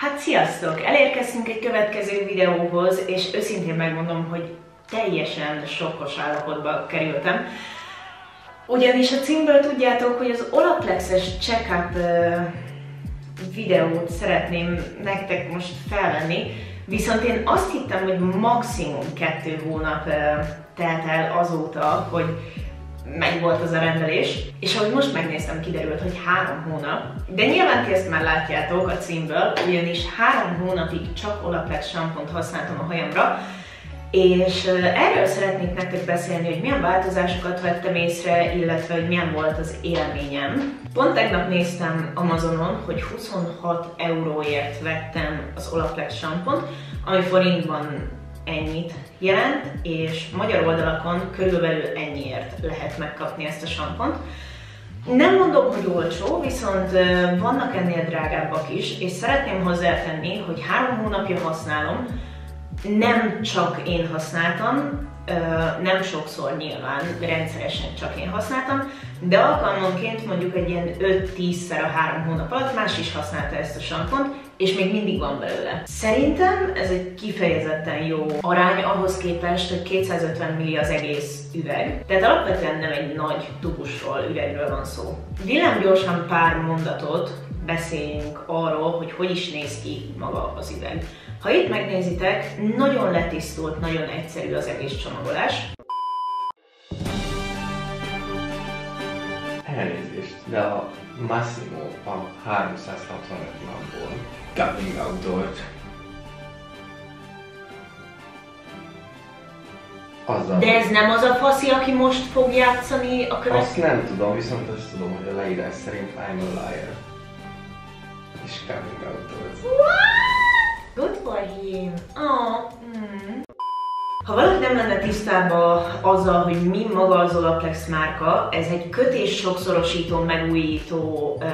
Hát sziasztok! Elérkeztünk egy következő videóhoz, és őszintén megmondom, hogy teljesen sokkos állapotba kerültem. Ugyanis a címből tudjátok, hogy az Olaplexes check-up videót szeretném nektek most felvenni, viszont én azt hittem, hogy maximum kettő hónap telt el azóta, hogy meg volt az a rendelés, és ahogy most megnéztem, kiderült, hogy három hónap. De nyilván ti ezt már látjátok a címből, ugyanis három hónapig csak Olaplex sampont használtam a hajamra, és erről szeretnék nektek beszélni, hogy milyen változásokat vettem észre, illetve hogy milyen volt az élményem. Pont tegnap néztem Amazonon, hogy 26 euróért vettem az Olaplex sampont, ami forintban ennyit jelent, és magyar oldalakon körülbelül ennyiért lehet megkapni ezt a sampont. Nem mondom, hogy olcsó, viszont vannak ennél drágábbak is, és szeretném hozzátenni, hogy három hónapja használom, nem csak én használtam, nem sokszor nyilván, rendszeresen csak én használtam, de alkalmanként mondjuk egy ilyen 5-10-szer a három hónap alatt más is használta ezt a sampont, és még mindig van belőle. Szerintem ez egy kifejezetten jó arány ahhoz képest, hogy 250 milli az egész üveg. Tehát alapvetően nem egy nagy tubusról, üvegről van szó. Vilám gyorsan pár mondatot beszéljünk arról, hogy hogy is néz ki maga az üveg. Ha itt megnézitek, nagyon letisztult, nagyon egyszerű az egész csomagolás. Elnézést, de a Massimo a 365 napból coming out Azzal. De ez nem az a faszi, aki most fog játszani a következő? Azt nem tudom, viszont azt tudom, hogy a leírás szerint I'm a liar. És coming out What? Good for him. Oh. Ha valaki nem lenne tisztában azzal, hogy mi maga az Olaplex márka, ez egy kötés sokszorosító, megújító uh,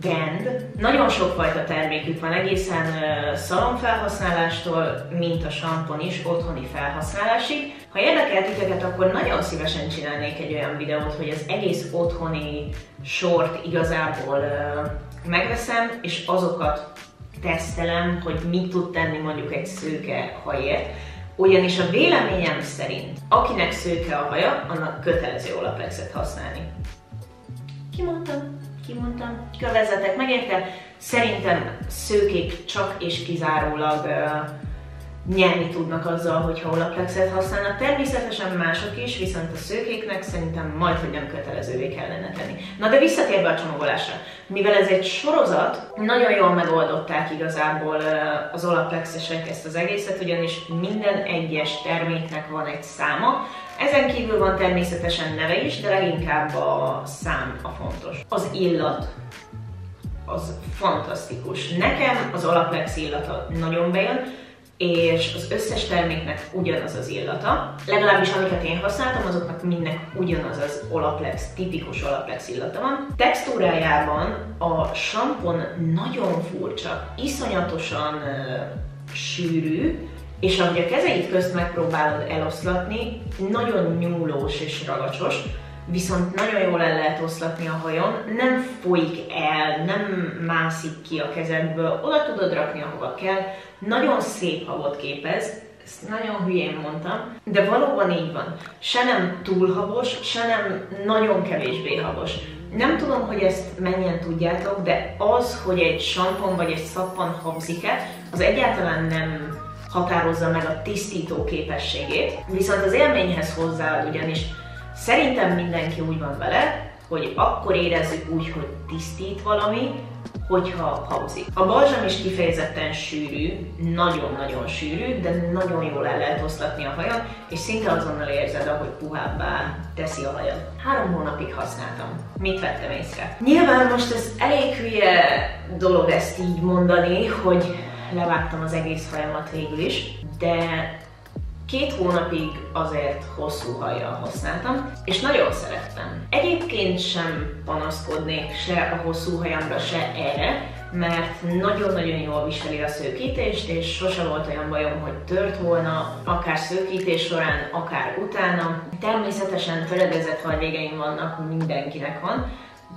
brand. Nagyon sokfajta termékük van, egészen uh, szalonfelhasználástól, mint a sampon is, otthoni felhasználásig. Ha érdekel titeket, akkor nagyon szívesen csinálnék egy olyan videót, hogy az egész otthoni sort igazából uh, megveszem, és azokat tesztelem, hogy mit tud tenni mondjuk egy szőke hajért ugyanis a véleményem szerint, akinek szőke a haja, annak kötelező olaplexet használni. Kimondtam, kimondtam, kövezetek, megérte? Szerintem szőkék csak és kizárólag uh, nyerni tudnak azzal, hogyha olaplexet használnak. Természetesen mások is, viszont a szőkéknek szerintem majd, hogy nem kötelezővé kellene tenni. Na de visszatérve a csomagolásra. Mivel ez egy sorozat, nagyon jól megoldották igazából az olaplexesek ezt az egészet, ugyanis minden egyes terméknek van egy száma, ezen kívül van természetesen neve is, de leginkább a szám a fontos. Az illat az fantasztikus. Nekem az Olaplex illata nagyon bejön, és az összes terméknek ugyanaz az illata. Legalábbis amiket én használtam, azoknak mindnek ugyanaz az Olaplex, tipikus Olaplex illata van. Textúrájában a sampon nagyon furcsa, iszonyatosan uh, sűrű, és ahogy a kezeid közt megpróbálod eloszlatni, nagyon nyúlós és ragacsos, viszont nagyon jól el lehet oszlatni a hajon, nem folyik el, nem mászik ki a kezedből, oda tudod rakni, ahova kell, nagyon szép habot képez, ezt nagyon hülyén mondtam, de valóban így van. Se nem túl habos, se nem nagyon kevésbé habos. Nem tudom, hogy ezt mennyien tudjátok, de az, hogy egy sampon vagy egy szappan habzik-e, az egyáltalán nem határozza meg a tisztító képességét, viszont az élményhez hozzáad ugyanis Szerintem mindenki úgy van vele, hogy akkor érezzük úgy, hogy tisztít valami, hogyha hauzik. A balzsam is kifejezetten sűrű, nagyon-nagyon sűrű, de nagyon jól el lehet oszlatni a hajad, és szinte azonnal érzed, ahogy puhábbá teszi a hajad. Három hónapig használtam. Mit vettem észre? Nyilván most ez elég hülye dolog ezt így mondani, hogy levágtam az egész hajamat végül is, de Két hónapig azért hosszú hajjal használtam, és nagyon szerettem. Egyébként sem panaszkodnék se a hosszú hajamra, se erre, mert nagyon-nagyon jól viseli a szőkítést, és sose volt olyan bajom, hogy tört volna, akár szőkítés során, akár utána. Természetesen feledezett hajvégeim vannak, mindenkinek van,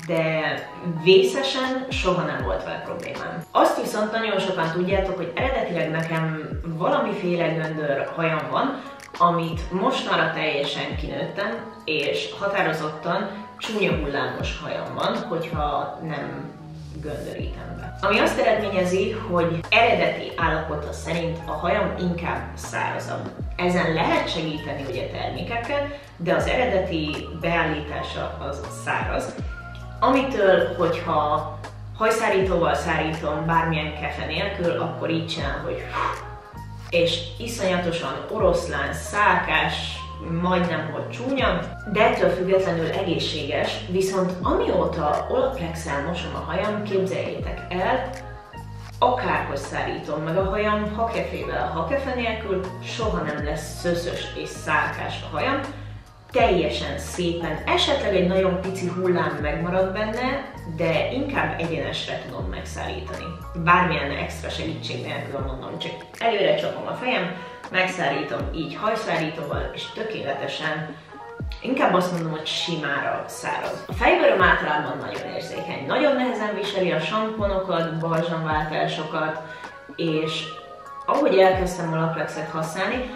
de vészesen soha nem volt vele problémám. Azt viszont nagyon sokan tudjátok, hogy eredetileg nekem valamiféle göndör hajam van, amit mostanra teljesen kinőttem, és határozottan csúnya hullámos hajam van, hogyha nem göndörítem be. Ami azt eredményezi, hogy eredeti állapota szerint a hajam inkább szárazabb. Ezen lehet segíteni ugye termékekkel, de az eredeti beállítása az száraz. Amitől, hogyha hajszárítóval szárítom bármilyen kefe nélkül, akkor így csinál, hogy és iszonyatosan oroszlán, szálkás, majdnem hogy csúnya, de ettől függetlenül egészséges, viszont amióta Olaplex-el mosom a hajam, képzeljétek el, akárhogy szárítom meg a hajam, hakefével, hakefe nélkül, soha nem lesz szöszös és szálkás a hajam, teljesen szépen, esetleg egy nagyon pici hullám megmarad benne, de inkább egyenesre tudom megszállítani. Bármilyen extra segítség nélkül mondom, csak előre csapom a fejem, megszárítom így hajszárítóval, és tökéletesen Inkább azt mondom, hogy simára száraz. A fejbőröm általában nagyon érzékeny. Nagyon nehezen viseli a samponokat, balzsamváltásokat, és ahogy elkezdtem a Laplexet használni,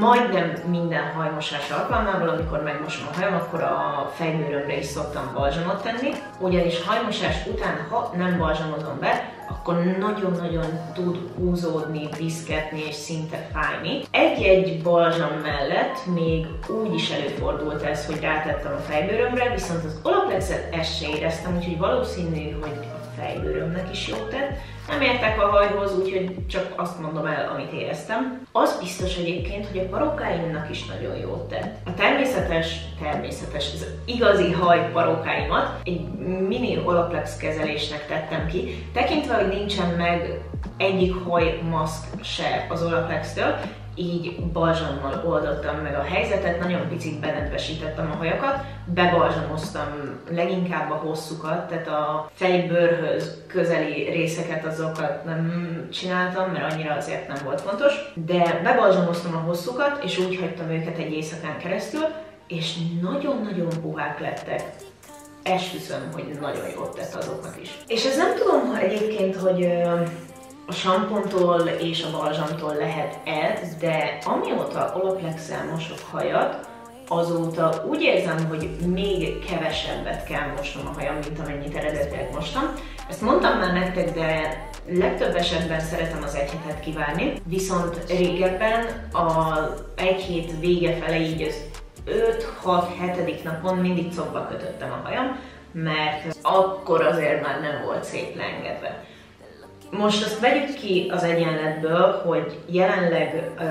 majdnem minden hajmosás alkalmával, amikor megmosom a hajam, akkor a fejbőrömre is szoktam balzsamot tenni, ugyanis hajmosás után, ha nem balzsamozom be, akkor nagyon-nagyon tud húzódni, viszketni és szinte fájni. Egy-egy balzsam mellett még úgy is előfordult ez, hogy rátettem a fejbőrömre, viszont az Olaplexet ezt se éreztem, úgyhogy valószínű, hogy a fejbőrömnek is jót tett, nem értek a hajhoz, úgyhogy csak azt mondom el, amit éreztem. Az biztos egyébként, hogy a parókáimnak is nagyon jót tett. A természetes, természetes, ez igazi haj parókáimat egy mini Olaplex kezelésnek tettem ki, tekintve, hogy nincsen meg egyik hajmaszk se az Olaplex-től, így balzsammal oldottam meg a helyzetet, nagyon picit benedvesítettem a hajakat, bebalzsamoztam leginkább a hosszukat, tehát a fejbőrhöz közeli részeket azokat nem csináltam, mert annyira azért nem volt fontos, de bebalzsamoztam a hosszukat, és úgy hagytam őket egy éjszakán keresztül, és nagyon-nagyon puhák lettek. Esküszöm, hogy nagyon jót tett azoknak is. És ez nem tudom ha egyébként, hogy a sampontól és a balzsamtól lehet ez, de amióta olaplex mosok hajat, azóta úgy érzem, hogy még kevesebbet kell mosnom a hajam, mint amennyit eredetileg mostam. Ezt mondtam már nektek, de legtöbb esetben szeretem az egy hetet kivárni, viszont régebben a egy hét vége fele így az 5-6-7. napon mindig szobba kötöttem a hajam, mert akkor azért már nem volt szép leengedve. Most azt vegyük ki az egyenletből, hogy jelenleg ö,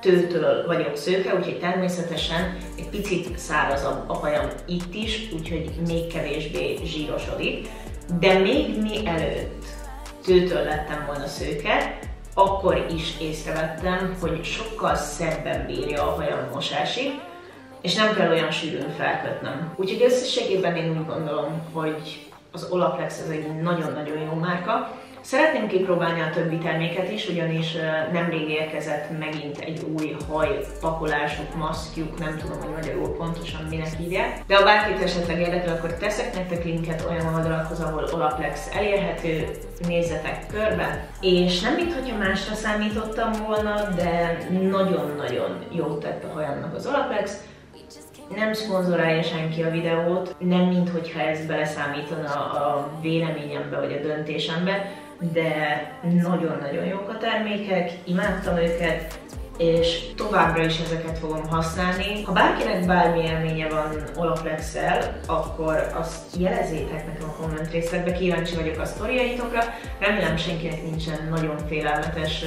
tőtől vagyok szőke, úgyhogy természetesen egy picit szárazabb a hajam itt is, úgyhogy még kevésbé zsírosodik. De még mielőtt tőtől lettem volna szőke, akkor is észrevettem, hogy sokkal szebben bírja a hajam mosásig, és nem kell olyan sűrűn felkötnöm. Úgyhogy összességében én úgy gondolom, hogy az Olaplex ez egy nagyon-nagyon jó márka, Szeretném kipróbálni a többi terméket is, ugyanis nemrég érkezett megint egy új hajpakolásuk, maszkjuk, nem tudom, hogy magyarul pontosan minek hívják. De ha bárkit esetleg érdekel, akkor teszek nektek linket olyan oldalakhoz, ahol Olaplex elérhető, nézzetek körbe. És nem mintha másra számítottam volna, de nagyon-nagyon jót tett a hajamnak az Olaplex, nem szponzorálja senki a videót, nem minthogyha ez beleszámítana a véleményembe vagy a döntésembe, de nagyon-nagyon jók a termékek, imádtam őket, és továbbra is ezeket fogom használni. Ha bárkinek bármi élménye van olaplex akkor azt jelezzétek nekem a komment részletbe, kíváncsi vagyok a sztoriaitokra. Remélem senkinek nincsen nagyon félelmetes,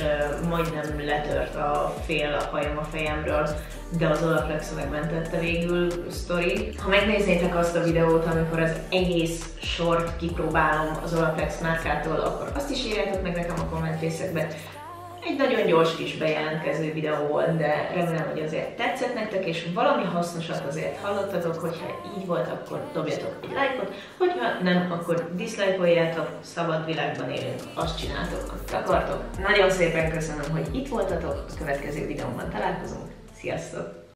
majdnem letört a fél a hajam a fejemről, de az olaplex megmentette végül sztori. Ha megnéznétek azt a videót, amikor az egész sort kipróbálom az Olaplex márkától, akkor azt is írjátok meg nekem a komment részletbe. Egy nagyon gyors kis bejelentkező videó volt, de remélem, hogy azért tetszett nektek, és valami hasznosat azért hallottatok, hogyha így volt, akkor dobjatok egy lájkot, hogyha nem, akkor diszlájkoljátok, szabad világban élünk, azt csináltok, amit akartok. Nagyon szépen köszönöm, hogy itt voltatok, a következő videóban találkozunk, sziasztok!